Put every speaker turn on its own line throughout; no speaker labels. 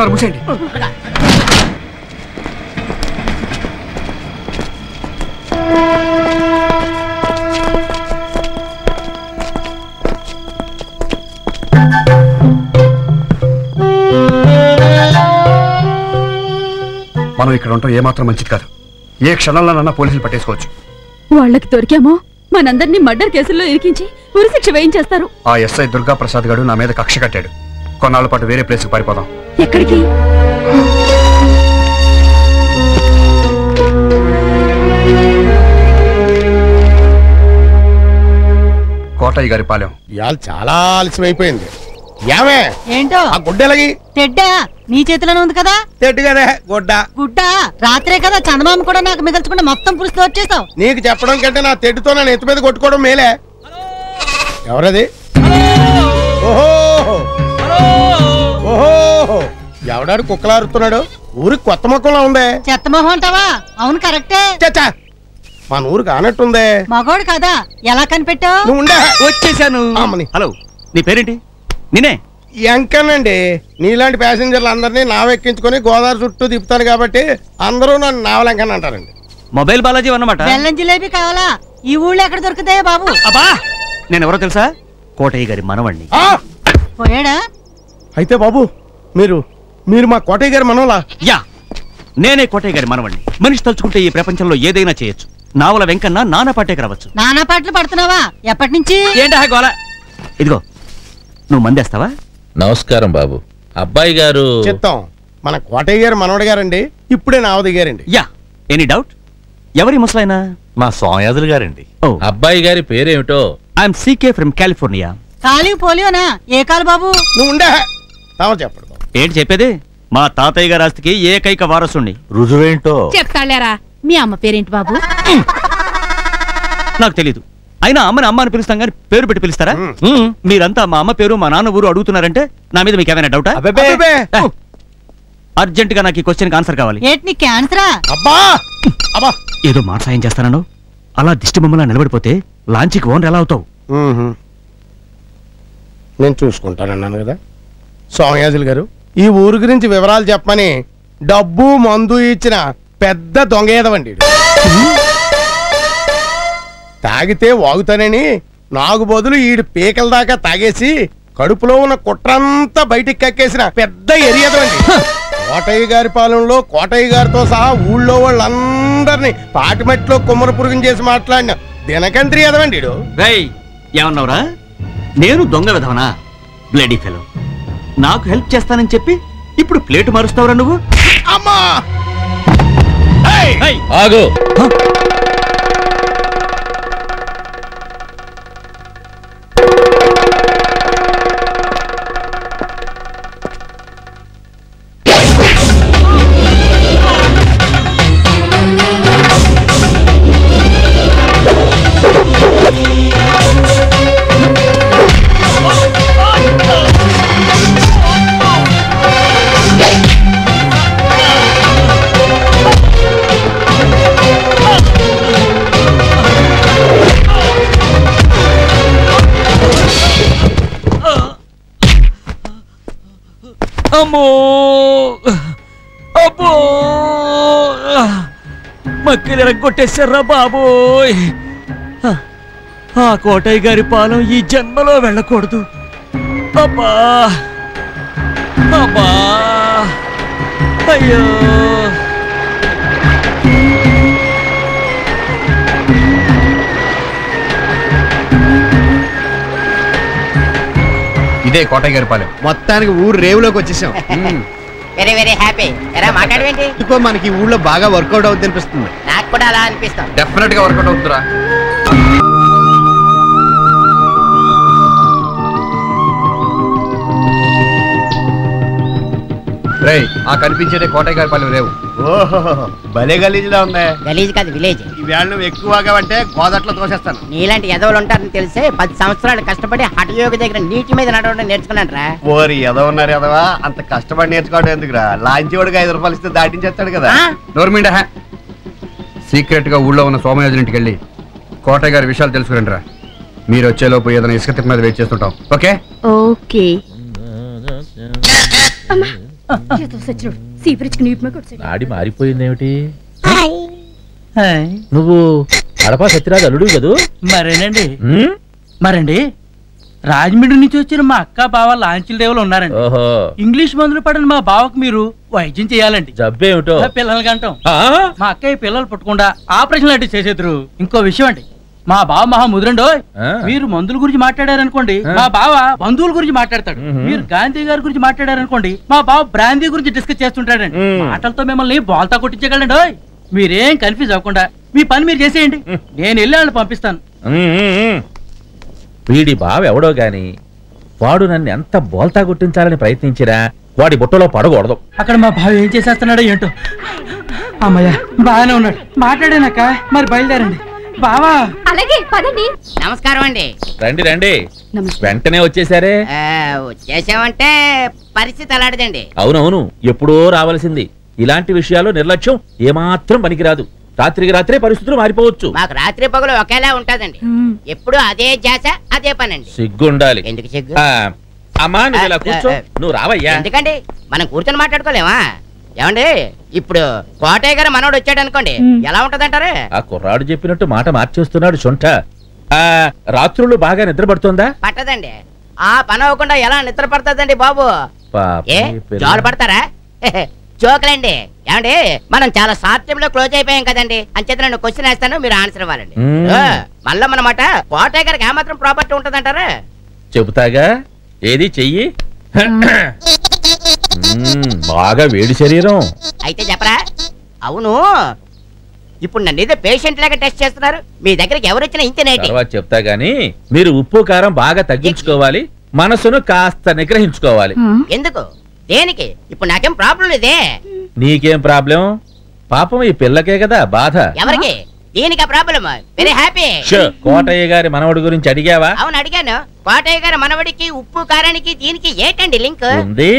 వస్తారు మూసేయండి మనం ఇక్కడ ఉంటాం ఏమాత్రం మంచిది కాదు. ఏ క్షణంలోనన్నా పోలీసులు పట్టేసుకోవచ్చు.
వాళ్ళకి దొరికామో? మనందరినీ మర్డర్ కేసుల్లో ఇరికించి ఉరిశిక్ష వేయించేస్తారు.
ఆ ఎస్ఐ దుర్గా ప్రసాద్ గారు నా మీద కక్ష కట్టాడు. కొన్నాళ్ళ పాటు వేరే ప్లేస్కి పారిపోదాం.
ఎక్కడికి?
కోటయ్య గారి పాలెం.
ఇవాళ చాలా ఆలస్యం అయిపోయింది. ఏమే
ఏంటో?
ఆ గుడ్డెలగి
తెడ్డా? నీ చేతిలోనే ఉంది కదా?
తెట్టు కదే గుడ్డ.
గుడ్డ? రాత్రే కదా చందమామ కూడా నాకు మిగల్చకుండా మొత్తం పులుసు వచ్చేసావు.
నీకు చెప్పడం కంటే నా తెడ్డుతో నా నెత్తి మీద కొట్టుకోవడం మేలే. ఎవరది? ఓహో! ఓహో! ఎవడాడు కుక్కలారుతున్నాడు ఊరికి కొత్త మొక్కలా ఉందే.
చెత్త మొహం అంటావా? అవును కరెక్టే.
చచ్చా మన ఊరు కానట్టుందే.
మగోడు కదా? ఎలా కనిపెట్టావు?
నువ్వు ఉండే.
వచ్చేసాను
అమ్మని.
హలో. నీ పేరేంటి? నేనే.
ఎంకనండి. నీలాంటి ప్యాసింజర్లు అందరినీ నావెక్కించుకొని గోదావరి చుట్టూ తిప్పుతాను కాబట్టి అందరూ నన్ను నావలంకన్ అంటారండి.
మొబైల్ బాలాజీ అన్నమాట.
బెల్లం జిలేబీ కావాలా? ఈ ఊళ్ళో ఎక్కడ దొరుకుతాయా బాబు?
అబ్బా! నేను ఎవరో తెలుసా? కోటయ్య గారి మనవణ్ణి.
ఆ!
పోయాడా?
అయితే బాబు మీరు మీరు మా కోటయ్య గారి మనవలా?
యా నేనే కోటయ్య గారి మనవణ్ణి. మనిషి తలుచుకుంటే ఈ ప్రపంచంలో ఏదైనా చేయొచ్చు. నావల వెంకన్న నాన్న పాటేకి రావచ్చు
నానా పాటలు పడుతున్నావా? ఎప్పటి నుంచి?
ఏంటా గోల? ఇదిగో నువ్వు మందేస్తావా?
నమస్కారం బాబు. అబ్బాయి గారు
చిత్తం మన కోటయ్య గారు మనవడు గారండి. ఇప్పుడే నావ దిగారండి
యా ఎనీ డౌట్? ఎవరి ముసలైనా
మా సోమయాజులు గారండి.
ఓ.
అబ్బాయి గారి పేరేమిటో?
I'm C K from California.
ఖాళీ పోలియోనా? ఏ కాలు బాబు?
నువ్వు ఉండే చెప్పడు.
ఏంటి చెప్పేది? మా తాతయ్య గారి ఆస్తికి ఏకైక వారసుండి
రుజువేంటో?
చెప్తాళ్ళారా మీ అమ్మ పేరేంటి బాబు?
నాకు తెలీదు. అయినా అమ్మని అమ్మ అని పిలుస్తాం కానీ పేరు పెట్టి పిలుస్తారా. మీరంతా మా అమ్మ పేరు మా నాన్న ఊరు అడుగుతున్నారంటే నా మీద మీకు ఏమైనా డౌటా?
అబ్బే.
అర్జెంట్గా నాకు ఈ క్వశ్చన్ ఆన్సర్ కావాలి.
ఏంటి నీ క్యాన్సరా
అబ్బా! అబ్బా!
ఏదో మాట సాయం చేస్తానను? అలా దిష్టి బొమ్మలా నిలబడిపోతే లాంచీకి ఓనర్ ఎలా అవుతావు.
నేను చూసుకుంటానన్నాను కదా. సోమయాజులు గారు ఈ ఊరు గురించి వివరాలు చెప్పమని డబ్బు మందు ఇచ్చిన పెద్ద దొంగేదవండి. తాగితే వాగుతానని నాకు బదులు ఈడు పీకల దాకా తాగేసి కడుపులో ఉన్న కుట్రంతా బయటికి కక్కేసిన పెద్ద ఎరియదవండి కోటయ్య గారి పాలెంలో కోటయ్య గారితో సహా ఊళ్ళో వాళ్ళందరినీ పాటిమట్లో కుమ్మర పురుగుని చేసి మాట్లాడిన దినకంత్రి ఎదవండి
ఏమన్నావురా? నేను దొంగ విధవనా? బ్లడీ ఫెలో నాకు హెల్ప్ చేస్తానని చెప్పి ఇప్పుడు ప్లేట్ మారుస్తావురా నువ్వు?
అమ్మా!
ఆగు.
మక్కలు ఎరగొట్టేశారా బాబోయ్. ఆ కోటయ్య గారి పాలెం ఈ జన్మలో వెళ్ళకూడదు. అబ్బా అబ్బా. అయ్యో.
ఇదే కోటయ్య గారి పాలెం.
మొత్తానికి ఊరు రేవులోకి వచ్చేసాం.
వెరీ వెరీ హ్యాపీ ఎరా మాట్లాడవేంటి?
ఎందుకో మనకి ఈ ఊళ్ళో బాగా వర్కౌట్ అవుతుంది అనిపిస్తుంది.
కూడా అలా అనిపిస్తాం.
డెఫినెట్గా వర్కౌట్ అవుతుందిరా. రేయ్ ఆ కనిపించేదే కోటయ్య గారి పాలెం రేవు
ఓహో భలే గలీజ్లా ఉంది.
గలీజ్ కాదు విలేజ్.
ఈ వేళ నువ్వు ఎక్కువగా అంటే గోదట్లో తోసేస్తాను.
నీలాంటి ఎదవలు ఉంటారని తెలిసే పది సంవత్సరాలు కష్టపడి హఠయోగి దగ్గర నీటి మీద నడవడం నేర్చుకున్నాను రా.
ఓరి ఎదవ ఉన్నారు ఎదవా అంత కష్టపడి నేర్చుకోవడం ఎందుకురా? లాంచి వాడికి ఐదు రూపాయలు ఇస్తే దాటించేస్తాడు కదా.
నోర్మిండ సీక్రెట్గా ఊళ్ళో ఉన్న సోమయాజుల ఇంటికి వెళ్ళి కోటయ్య గారి విషయాలు తెలుసుకురండి రా మీరు వచ్చేలోపు ఏదైనా ఇసుక తిప్ప మీద వెయిట్ చేస్తుంటాం. ఓకే?
ఓకే.
నువ్వు అడపా సత్యరాజు అల్లుడు కదూ?
మరేనండి? మరండి? రాజమండ్రి నుంచి వచ్చిన మా అక్క బావ లాంచీల దేవులు ఉన్నారండి
ఓహో
ఇంగ్లీష్ మందులు పడిన మా బావకు మీరు వైద్యం చేయాలండి
జబ్బేమిటో
పిల్లలకి అంటాం
ఆ?
మా అక్కయ్య పిల్లలు పుట్టకుండా ఆపరేషన్ లాంటివి చేసేద్దరు ఇంకో విషయం అండి మా బావ మహా ముదురండో. మీరు మందుల గురించి మాట్లాడారనుకోండి. మా బావ బంధువుల గురించి మాట్లాడతాడు. మీరు గాంధీ గారి గురించి మాట్లాడారనుకోండి మా బావ బ్రాందీ గురించి డిస్కస్ చేస్తుంటాడండి. మాటలతో మిమ్మల్ని బోల్తా కొట్టించగలండి ఓయ్. మీరేం కన్ఫ్యూజ్ అవ్వకుండా మీ పని మీరు చేసేయండి నేను వెళ్ళి వాళ్ళని పంపిస్తాను.
వీడి బావ ఎవడో గాని వాడు నన్ను ఎంత బోల్తా గుర్తించాలని ప్రయత్నించినా వాడి బుట్టలో పడకూడదు.
అక్కడ మా బావ ఏం చేసేస్తున్నాడో ఏంటో? అమ్మయ్య బాగానే ఉన్నాడు. మాట్లాడానక్క మరి బయలుదేరండి. బావా!
అలాగే పదండి.
నమస్కారం అండి.
రండి రండి. వెంటనే వచ్చేసారే?
ఆ, వచ్చేసామంటే పరిస్థితి అలాంటిదండి.
అవునవును ఎప్పుడో రావాల్సింది. ఇలాంటి విషయాలు నిర్లక్ష్యం ఏమాత్రం పనికిరాదు. రాత్రికి రాత్రే పరిస్థితులు మారిపోవచ్చు.
మాకు రాత్రి పగలు ఒకేలా ఉంటదండి. ఎప్పుడు అదే జాస అదే పనండి.
సిగ్గుండాలి.
ఎందుకు సిగ్గు?
ఆ, అమ్మా నువ్వు ఇలా కూర్చో. నువ్వు రావయ్యా.
ఎందుకండి? మనం కూర్చొని మాట్లాడుకోలేమా? ఏమండి? ఇప్పుడు కోటయ్య గారు మనోడు వచ్చాడు అనుకోండి. ఎలా ఉంటదంటారు?
ఆ కుర్రాడు చెప్పినట్టు మాట మార్చేస్తున్నాడు సొంట ఆ రాత్రులు బాగా నిద్రపడుతుందా?
పట్టదండి. ఆ పని అవ్వకుండా ఎలా నిద్ర పడుతుందండి బాబు. జోలు పడతారా? జోకులండి. ఏమండి? మనం చాలా షార్ట్ టైం లో క్లోజ్ అయిపోయాం కదండి. అంచేత నేను క్వశ్చన్ వేస్తాను మీరు ఆన్సర్ ఇవ్వాలండి. మళ్ళా మనమాట కోటయ్య గారికి ఏమాత్రం ప్రాపర్టీ ఉంటదంటారా?
చెబుతాగా? ఏది చెయ్యి? బాగా వేడి శరీరం.
అయితే చెప్పరా? అవును. ఇప్పుడు నన్ను ఏదో పేషెంట్ లాగా టెస్ట్ చేస్తున్నారు. మీ దగ్గరికి ఎవరు వచ్చినా ఇంతేనేటి
తర్వాత చెప్తా గాని మీరు ఉప్పు కారం బాగా తగ్గించుకోవాలి. మనసును కాస్త నిగ్రహించుకోవాలి.
ఎందుకు? దేనికి? ఇప్పుడు నాకేం ప్రాబ్లం లేదే
నీకేం ప్రాబ్లం? పాపం ఈ పిల్లకే కదా బాధ.
ఎవరికి? దీనికి ప్రాబ్లం వెరీ హ్యాపీ
కోటయ్య గారి మనవడి గురించి అడిగావా?
అవును అడిగాను. కోటయ్య గారు మనవడికి ఉప్పు కారానికి దీనికి ఏంటండి లింక్?
ఉంది.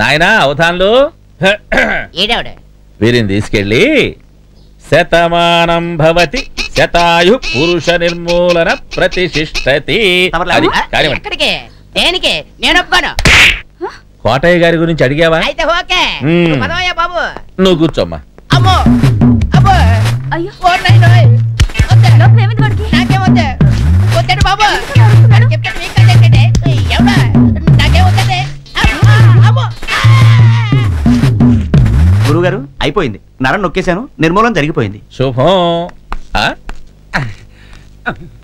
నాయనా అవధాన్లు.
ఏడావిడ
వీరిని తీసుకెళ్ళి శతమానం భవతి శతాయు పురుష నిర్మూలన ప్రతిష్ఠతి.
దేనికి? నేను ఒప్పుకోను.
కోటయ్య గారి గురించి అడిగావా?
అయితే ఓకే.
మ్మ్.
నువ్వు పదవయ్యా బాబు.
నువ్వు కూర్చోమ్మా.
అమ్మో. అమ్మో
అయ్యో.
ఓ నాయనోయ్. వద్దు.
లోపల ఏమైంది వాడికి?
నాకేం వద్దు. వద్దండి బాబు. చెప్తే మీకు కదండి ఎవడా? నాకేం వద్దండి. అమ్మో, అమ్మో.
గురుగారు అయిపోయింది. నరం నొక్కేశాను. నిర్మూలన జరిగిపోయింది.
శుభం. ఆ?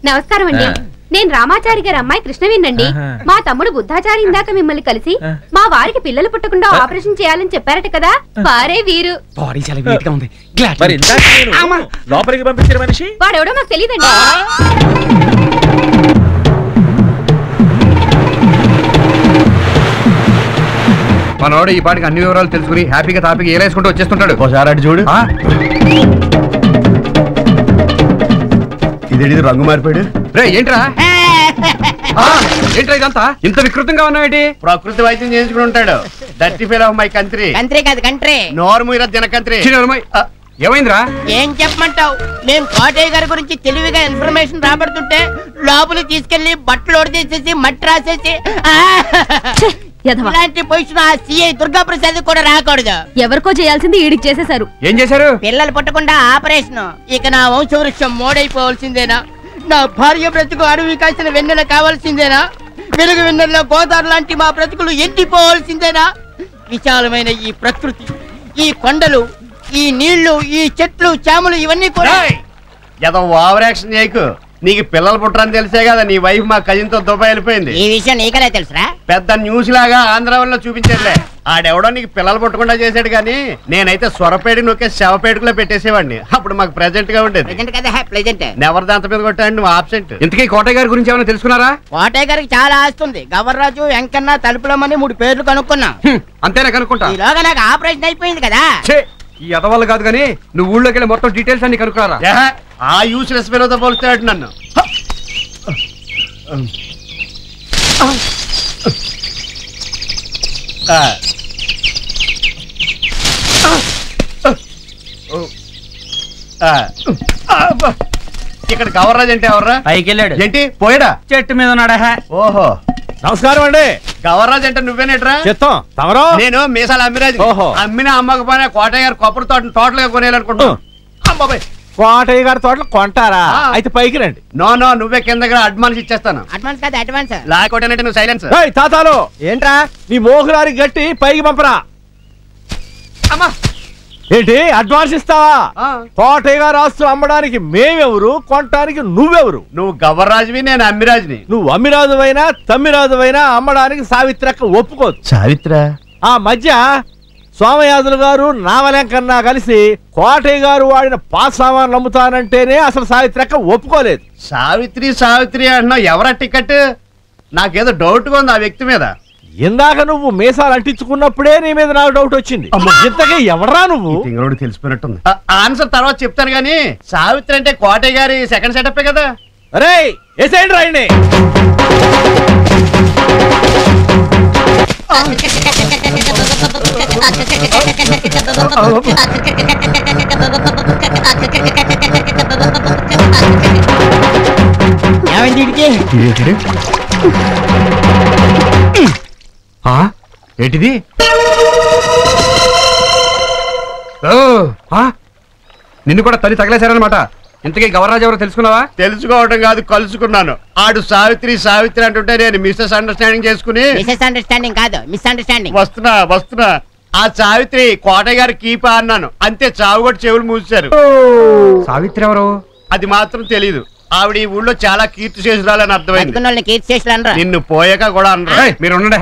నమస్కారం అండి.
ఆ.
నేను రామాచారి గారి అమ్మాయి కృష్ణవేనండి. మా తమ్ముడు బుద్ధాచారి ఇందాక మిమ్మల్ని కలిసి. మా వారికి పిల్లలు పుట్టకుండా ఆపరేషన్ చేయాలని చెప్పారట కదా. వారే వీరు.
బాడీ చాలా వీట్గా ఉంది.
మరి ఇందాక నేను లోపలికి పంపించిన మనిషి?
వాడెవడో మాకు తెలియదండి
మనోడు ఈ పాటికి అన్ని వివరాలు తెలుసుకుని హ్యాపీగా తాపీగా ఏలేసుకుంటూ వచ్చేస్తుంటాడు.
ఒకసారి అటు చూడు.
ఆ?
ఇదేంటి రంగు మారిపోయాడు?
రే ఏంట్రా? ఆ, ఏంట్రా ఇదంతా? ఇంత వికృతంగా ఉన్నావేటి
ప్రకృతి వైద్యం చేయించుకుని ఉంటాడు. The feel of my country
country కాదు కంట్రీ
నోరు మీర దినకంత్రి
ఏమైందిరా?
ఏం చెప్పమంటావు? నేను కోటయ్య గారి గురించి తెలివిగా ఇన్ఫర్మేషన్ రాబడుతుంటే లోపల తీసుకెళ్ళి బట్టలు ఒడిచేసేసి మట్టి రాసేసి ఆ!
ఛే, యధవ.
ఇలాంటి పొజిషన్ ఆ సిఐ దుర్గా ప్రసాద్ కూడా రాకూడదు.
ఎవరికో చేయాల్సింది ఈడికి చేసేశారు.
ఏం చేశారు?
పిల్లలు పుట్టకుండా ఆపరేషన్. ఇక నా వంశవృక్షం మోడైపోవాల్సిందేనా? నా భార్య బ్రతుకు అడవి కాసిన వెన్నెల కావాల్సిందేనా? వెలుగు వెన్నెల్లో గోదావరి లాంటి మా బ్రతుకులు ఎండిపోవాల్సిందేనా? విశాలమైన ఈ ప్రకృతి ఈ కొండలు ఈ నీళ్ళు ఈ చెట్లు చేమలు ఇవన్నీ కూడా
ఏదో ఓవర్ యాక్షన్ చేయకు. నీకు పిల్లలు పుట్టరని తెలిసే కదా నీ వైఫ్ మా కజిన్తో దుబాయ్ వెళ్ళిపోయింది.
ఈ విషయం నీకలే తెలుసురా?
పెద్ద న్యూస్ లాగా ఆంధ్ర వల్ల చూపించట్లే ఆడెవడో నీకు పిల్లలు పుట్టకుండా చేశాడు కానీ నేనైతే స్వరపేడి నొక్కే శవపేటకులో పెట్టేసేవాడిని. అప్పుడు మాకు ప్రెజెంట్గా ఉండేది.
ప్రెజెంట్ కదా ప్రెజెంట్
నెవర్ దాంత మీద కొట్టాడు నువ్వు ఆబ్సెంట్
ఇంతకీ కోటయ్య గారి గురించి ఏమైనా తెలుసుకున్నారా?
కోటయ్య గారికి చాలా ఆస్తుంది గవర్రాజు వెంకన్న తలుపులమని మూడు పేర్లు కనుక్కున్నాం.
అంతేనా కనుక్కుంటా?
ఈలోగా నాకు ఆపరేషన్ అయిపోయింది కదా.
ఈ అదవాళ్ళు కాదు కానీ నువ్వు ఊళ్ళోకి వెళ్ళి మొత్తం డీటెయిల్స్ అన్ని కనుక్కున్నారా
ఆ యూస్లెస్ ఫెలోతో పోలుస్తాడు నన్ను. ఆ. ఆ. అబ్బా. ఇక్కడ కవర్రాజ్ అంటే ఎవర్రా?
పైకి వెళ్ళాడు
ఏంటి? పోయాడా?
చెట్టు మీద ఉన్నాడా?
ఓహో.
నమస్కారం అండి.
గవర్రాజ్ అంటే నువ్వేనేట్రా?
చిత్తం తమరో?
నేను మీసాల అమ్మిరాజు.
ఓహో.
అమ్మిన అమ్మకపోయినా కోటయ్య గారు కొబ్బరి తోట టోటల్గా కొనేయాలనుకుంటున్నాను అమ్మాబాయ్
కోటయ్య గారి తోటలు కొంటారా?
ఆ.
అయితే పైకి రండి.
నో నో నువ్వే కిందకి అడ్వాన్స్ ఇచ్చేస్తాను.
అడ్వాన్స్ కాదు అడ్వాన్స్.
లేకపోతే నువ్వు సైలెన్స్
ఏయ్, తాతాలు! ఏంట్రా? నీ మోహులారి గట్టి పైకి పంపరా.
అమ్మా!
ఏంటి? అడ్వాన్స్ ఇస్తావా?
ఆ.
కోటయ్య గారు ఆస్తులు అమ్మడానికి మేమెవరు? కొనటానికి నువ్వెవరు?
నువ్వు గవర్రాజువి నేను అమ్మిరాజుని.
నువ్వు అమ్మిరాజువైనా తమ్మిరాజువైనా అమ్మడానికి సావిత్రక్క ఒప్పుకోదు.
సావిత్ర?
ఆ మధ్య సోమయాజులు గారు నావలెంకన్నా కలిసి కోటయ్య గారు వాడిన పాస్ సామాన్లు అమ్ముతానంటేనే అసలు సావిత్రక్క ఒప్పుకోలేదు.
సావిత్రి సావిత్రి అంటున్నావు. ఎవరా టికెట్ నాకేదో డౌట్గా ఉంది ఆ వ్యక్తి మీద.
ఇందాక నువ్వు మీసాలు అంటించుకున్నప్పుడే నీ మీద నాకు డౌట్ వచ్చింది. ఇంతకీ ఎవరా నువ్వు?
తింగరోడు తెలిసిపోయినట్టుంది. ఆన్సర్ తర్వాత చెప్తాను గానీ సావిత్రి అంటే కోటయ్య గారి సెకండ్ సెటప్ కదా?
అరే ఎసేయండి రాయండి
ఏమైంది
ఆ? ఏంటిది? ఓ, ఆ? నిన్ను కూడా తల్లి తగలేశారనమాట ఇంతకీ గవర్రాజు ఎవరో తెలుసుకున్నావా?
తెలుసుకోవడం కాదు కలుసుకున్నాను. ఆడు సావిత్రి సావిత్రి అంటుంటే నేను మిస్సెస్ అండర్స్టాండింగ్ చేసుకుని
అండర్స్టాండింగ్ కాదు మిస్ అండర్స్టాండింగ్
వస్తున్నా వస్తున్నా. ఆ సావిత్రి కోటయ్య గారి కీపా అన్నాను. అంతే చావు కూడా చెవులు మూసారు
సావిత్రి ఎవరు?
అది మాత్రం తెలీదు. ఆవిడ ఈ ఊళ్ళో చాలా కీర్తి చేసురాలని అర్థమైంది.
కీర్తి చేసి అనరా?
నిన్ను పోయాక కూడా అనరు.
ఏయ్, మీరు ఉండండి.